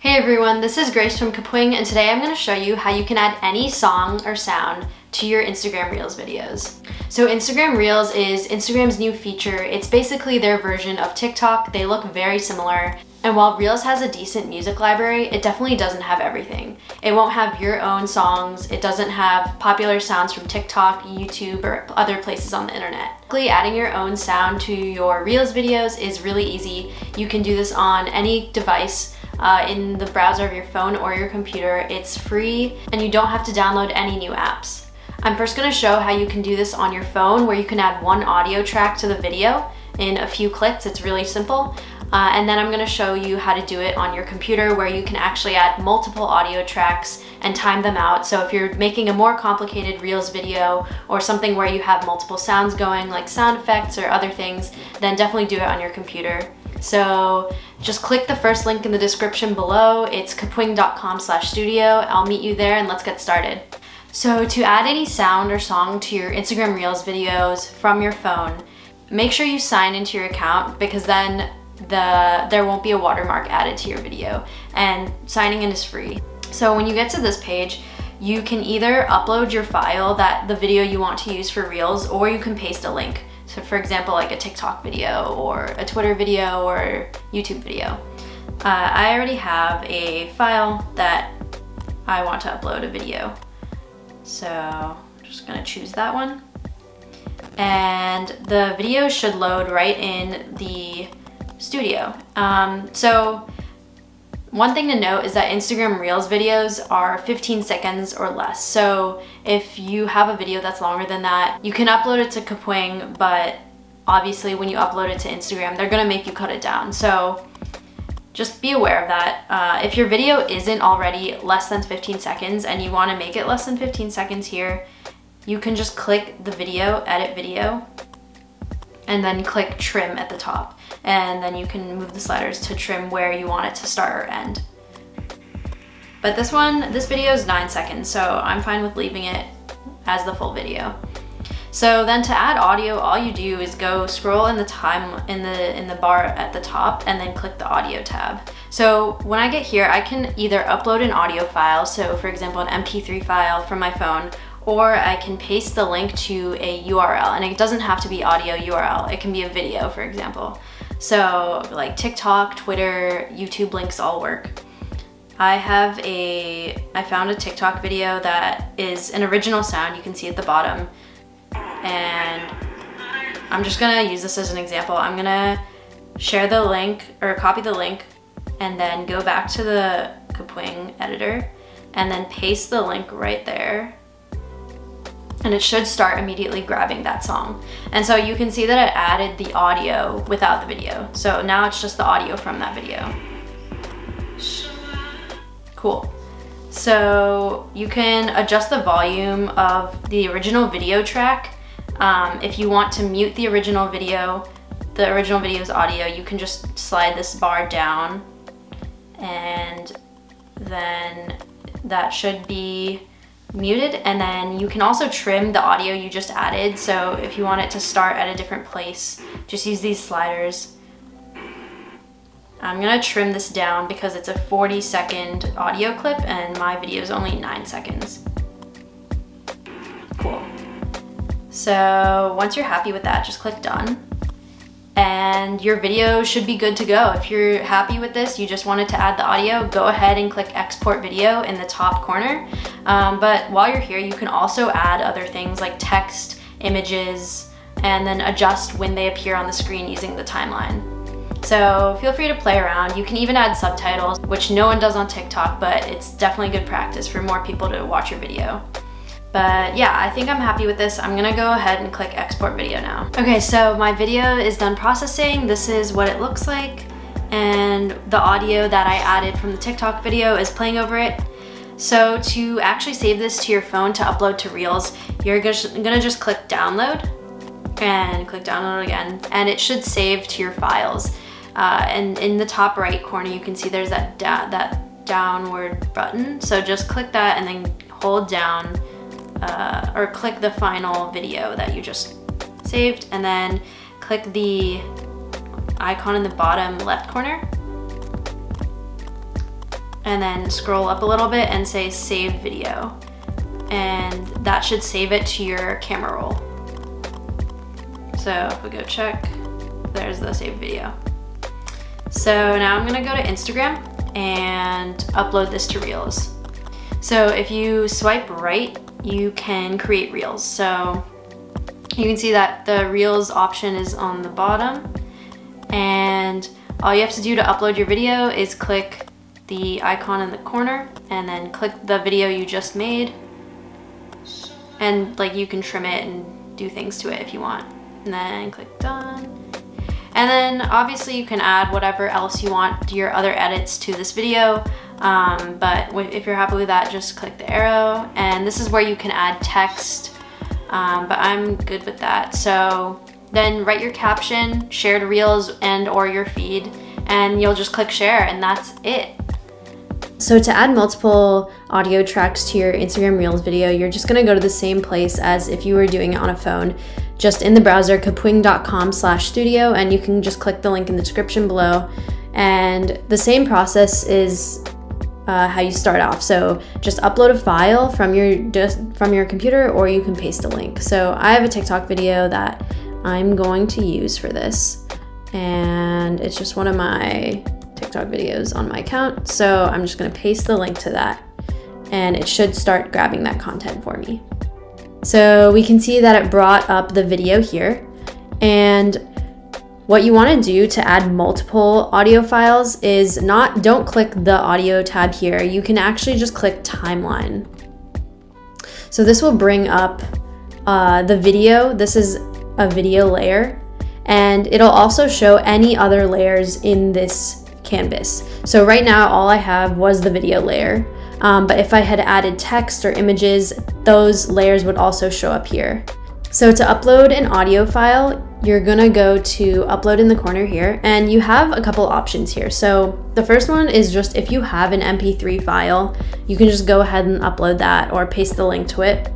Hey everyone, this is Grace from Kapwing and today I'm going to show you how you can add any song or sound to your Instagram Reels videos. So Instagram Reels is Instagram's new feature. It's basically their version of TikTok. They look very similar. And while Reels has a decent music library, it definitely doesn't have everything. It won't have your own songs, it doesn't have popular sounds from TikTok, YouTube, or other places on the internet. Adding your own sound to your Reels videos is really easy. You can do this on any device uh, in the browser of your phone or your computer. It's free and you don't have to download any new apps. I'm first gonna show how you can do this on your phone where you can add one audio track to the video in a few clicks. It's really simple. Uh, and then I'm gonna show you how to do it on your computer where you can actually add multiple audio tracks and time them out. So if you're making a more complicated Reels video or something where you have multiple sounds going like sound effects or other things, then definitely do it on your computer. So just click the first link in the description below. It's kapwing.com slash studio. I'll meet you there and let's get started. So to add any sound or song to your Instagram Reels videos from your phone, make sure you sign into your account because then the there won't be a watermark added to your video and signing in is free. So when you get to this page, you can either upload your file that the video you want to use for Reels or you can paste a link. So for example, like a TikTok video or a Twitter video or YouTube video. Uh, I already have a file that I want to upload a video. So I'm just gonna choose that one. And the video should load right in the studio. Um, so one thing to note is that Instagram Reels videos are 15 seconds or less. So if you have a video that's longer than that, you can upload it to Kapwing, but obviously when you upload it to Instagram, they're gonna make you cut it down. So just be aware of that. Uh, if your video isn't already less than 15 seconds and you wanna make it less than 15 seconds here, you can just click the video, edit video, and then click trim at the top. And then you can move the sliders to trim where you want it to start or end. But this one, this video is nine seconds, so I'm fine with leaving it as the full video. So then to add audio, all you do is go scroll in the time in the in the bar at the top and then click the audio tab. So when I get here, I can either upload an audio file, so for example, an MP3 file from my phone, or I can paste the link to a URL and it doesn't have to be audio URL. It can be a video, for example. So like TikTok, Twitter, YouTube links all work. I have a, I found a TikTok video that is an original sound you can see at the bottom. And I'm just gonna use this as an example. I'm gonna share the link or copy the link and then go back to the Kapwing editor and then paste the link right there and it should start immediately grabbing that song. And so you can see that it added the audio without the video. So now it's just the audio from that video. Cool. So you can adjust the volume of the original video track. Um, if you want to mute the original video, the original video's audio, you can just slide this bar down and then that should be muted and then you can also trim the audio you just added. So if you want it to start at a different place just use these sliders. I'm gonna trim this down because it's a 40 second audio clip and my video is only 9 seconds. Cool. So once you're happy with that just click done and your video should be good to go. If you're happy with this, you just wanted to add the audio, go ahead and click export video in the top corner. Um, but while you're here, you can also add other things like text, images, and then adjust when they appear on the screen using the timeline. So feel free to play around. You can even add subtitles, which no one does on TikTok, but it's definitely good practice for more people to watch your video. But yeah, I think I'm happy with this. I'm gonna go ahead and click export video now. Okay, so my video is done processing. This is what it looks like. And the audio that I added from the TikTok video is playing over it. So to actually save this to your phone to upload to Reels, you're gonna just click download and click download again. And it should save to your files. Uh, and in the top right corner, you can see there's that, that downward button. So just click that and then hold down uh, or click the final video that you just saved and then click the icon in the bottom left corner and then scroll up a little bit and say save video. And that should save it to your camera roll. So if we go check, there's the save video. So now I'm gonna go to Instagram and upload this to Reels. So if you swipe right, you can create Reels. So you can see that the Reels option is on the bottom and all you have to do to upload your video is click the icon in the corner and then click the video you just made. And like you can trim it and do things to it if you want. And then click done. And then obviously you can add whatever else you want to your other edits to this video um, but if you're happy with that just click the arrow and this is where you can add text um, but I'm good with that so then write your caption, share to Reels and or your feed, and you'll just click share and that's it. So to add multiple audio tracks to your Instagram Reels video, you're just gonna go to the same place as if you were doing it on a phone. Just in the browser, kapwing.com slash studio, and you can just click the link in the description below. And the same process is uh, how you start off. So just upload a file from your from your computer, or you can paste a link. So I have a TikTok video that I'm going to use for this. And it's just one of my TikTok videos on my account. So I'm just gonna paste the link to that and it should start grabbing that content for me. So we can see that it brought up the video here. And what you wanna do to add multiple audio files is not, don't click the audio tab here. You can actually just click timeline. So this will bring up uh, the video. This is a video layer and it'll also show any other layers in this canvas. So right now all I have was the video layer, um, but if I had added text or images, those layers would also show up here. So to upload an audio file, you're gonna go to upload in the corner here and you have a couple options here. So the first one is just if you have an MP3 file, you can just go ahead and upload that or paste the link to it.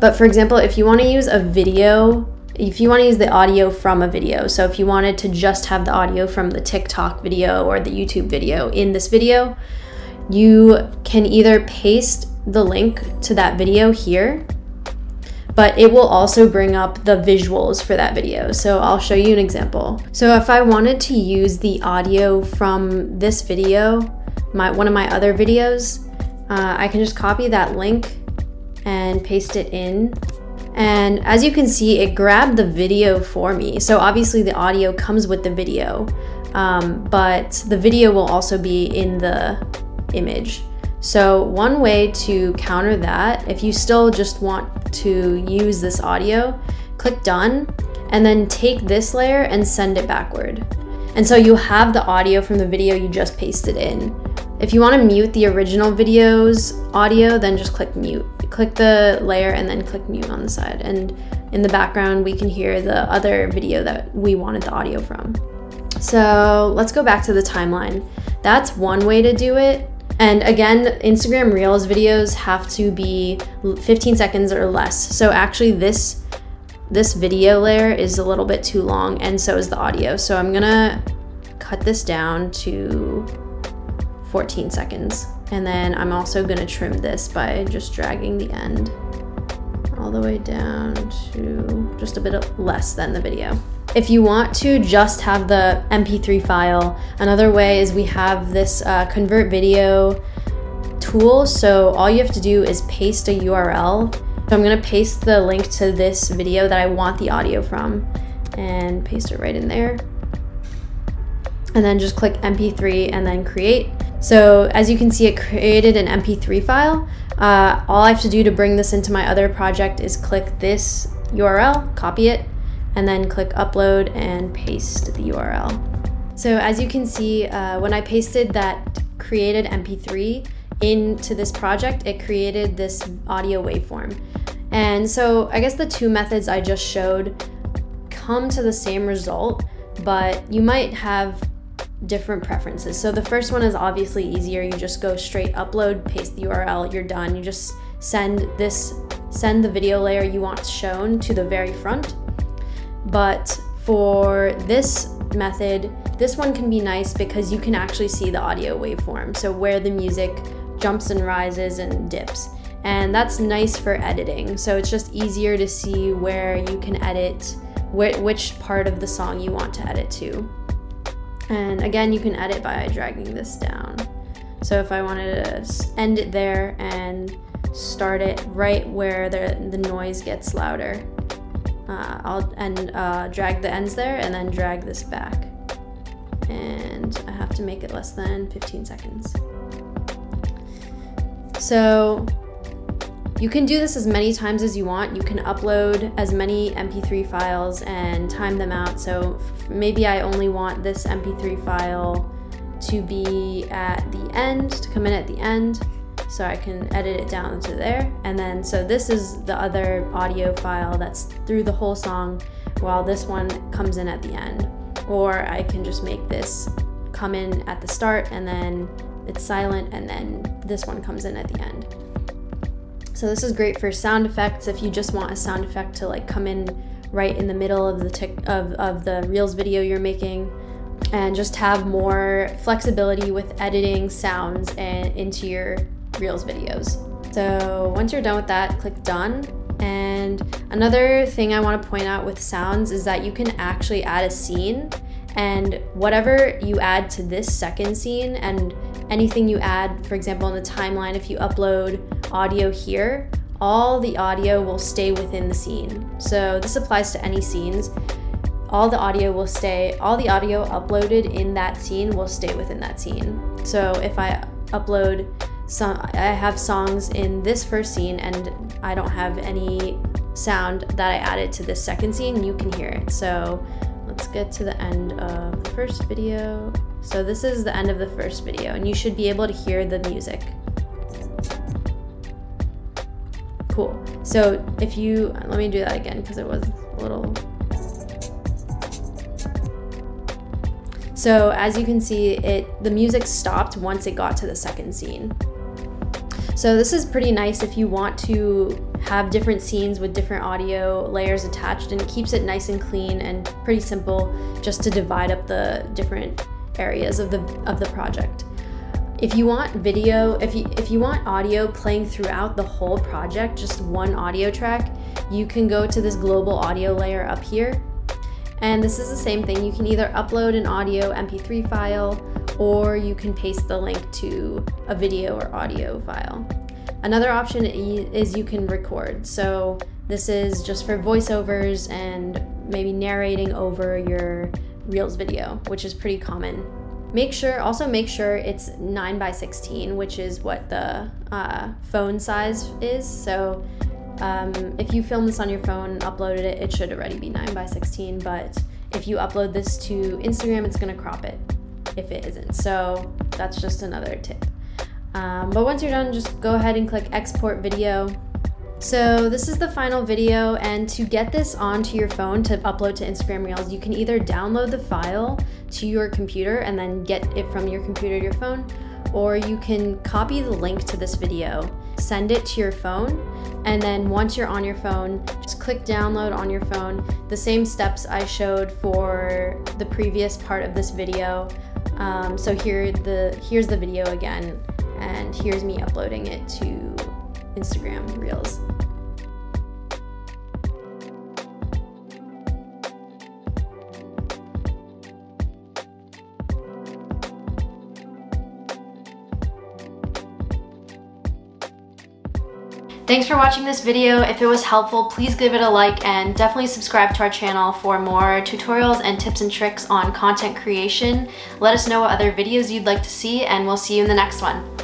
But for example, if you want to use a video, if you want to use the audio from a video, so if you wanted to just have the audio from the TikTok video or the YouTube video in this video, you can either paste the link to that video here, but it will also bring up the visuals for that video. So I'll show you an example. So if I wanted to use the audio from this video, my one of my other videos, uh, I can just copy that link and paste it in. And as you can see, it grabbed the video for me. So obviously the audio comes with the video, um, but the video will also be in the image. So one way to counter that, if you still just want to use this audio, click done and then take this layer and send it backward. And so you have the audio from the video you just pasted in. If you want to mute the original video's audio, then just click mute. Click the layer and then click mute on the side. And in the background, we can hear the other video that we wanted the audio from. So let's go back to the timeline. That's one way to do it. And again, Instagram Reels videos have to be 15 seconds or less. So actually this this video layer is a little bit too long and so is the audio. So I'm gonna cut this down to 14 seconds. And then I'm also gonna trim this by just dragging the end all the way down to just a bit less than the video. If you want to just have the MP3 file, another way is we have this uh, convert video tool. So all you have to do is paste a URL. So I'm gonna paste the link to this video that I want the audio from and paste it right in there. And then just click MP3 and then create. So as you can see, it created an MP3 file. Uh, all I have to do to bring this into my other project is click this URL, copy it, and then click upload and paste the URL. So as you can see, uh, when I pasted that created MP3 into this project, it created this audio waveform. And so I guess the two methods I just showed come to the same result, but you might have different preferences. So the first one is obviously easier. You just go straight upload, paste the URL, you're done. You just send this send the video layer you want shown to the very front. But for this method, this one can be nice because you can actually see the audio waveform. So where the music jumps and rises and dips. And that's nice for editing. So it's just easier to see where you can edit which part of the song you want to edit to. And again, you can edit by dragging this down. So if I wanted to end it there and start it right where the, the noise gets louder, uh, I'll and uh, drag the ends there and then drag this back. And I have to make it less than 15 seconds. So you can do this as many times as you want. You can upload as many MP3 files and time them out. So maybe I only want this MP3 file to be at the end, to come in at the end. So I can edit it down to there. And then, so this is the other audio file that's through the whole song while this one comes in at the end. Or I can just make this come in at the start and then it's silent and then this one comes in at the end. So this is great for sound effects if you just want a sound effect to like come in right in the middle of the tick of, of the Reels video you're making and just have more flexibility with editing sounds and into your Reels videos. So once you're done with that, click done. And another thing I want to point out with sounds is that you can actually add a scene and whatever you add to this second scene and anything you add, for example, in the timeline, if you upload audio here, all the audio will stay within the scene. So this applies to any scenes. All the audio will stay, all the audio uploaded in that scene will stay within that scene. So if I upload some, I have songs in this first scene and I don't have any sound that I added to this second scene, you can hear it. So let's get to the end of the first video. So this is the end of the first video and you should be able to hear the music. Cool. So if you, let me do that again because it was a little. So as you can see, it the music stopped once it got to the second scene. So this is pretty nice if you want to have different scenes with different audio layers attached and it keeps it nice and clean and pretty simple just to divide up the different areas of the of the project. If you want video, if you if you want audio playing throughout the whole project, just one audio track, you can go to this global audio layer up here. And this is the same thing. You can either upload an audio MP3 file or you can paste the link to a video or audio file. Another option is you can record. So this is just for voiceovers and maybe narrating over your Reels video, which is pretty common. Make sure, also make sure it's 9 by 16, which is what the uh, phone size is. So um, if you film this on your phone uploaded it, it should already be 9 by 16. But if you upload this to Instagram, it's going to crop it if it isn't. So that's just another tip. Um, but once you're done, just go ahead and click export video so this is the final video and to get this onto your phone to upload to Instagram Reels, you can either download the file to your computer and then get it from your computer to your phone, or you can copy the link to this video, send it to your phone, and then once you're on your phone, just click download on your phone. The same steps I showed for the previous part of this video. Um, so here the here's the video again, and here's me uploading it to Instagram Reels. Thanks for watching this video. If it was helpful, please give it a like and definitely subscribe to our channel for more tutorials and tips and tricks on content creation. Let us know what other videos you'd like to see and we'll see you in the next one.